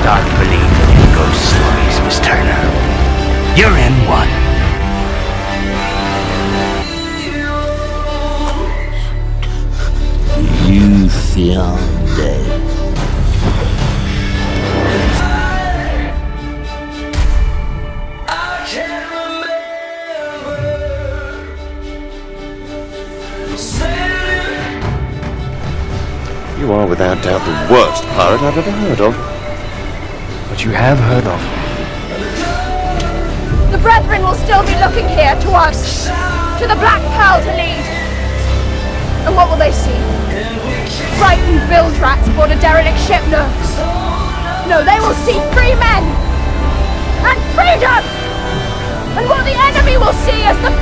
start believing in ghost stories, Miss Turner. You're in one. You feel dead. You are without doubt the worst pirate I've ever heard of. But you have heard of me. The Brethren will still be looking here to us, to the Black Pearl to lead. And what will they see? Frightened bilge rats aboard a derelict ship? No. No, they will see free men! And freedom! And what the enemy will see is the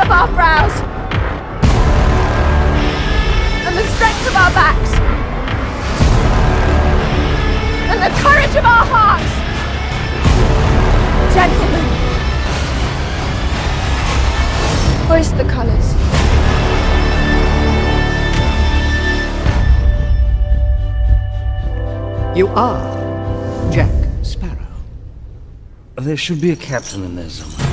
of our brows and the strength of our backs and the courage of our hearts. Gentlemen, hoist the colours. You are Jack Sparrow. There should be a captain in there somewhere.